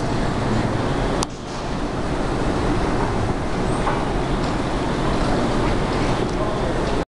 experience.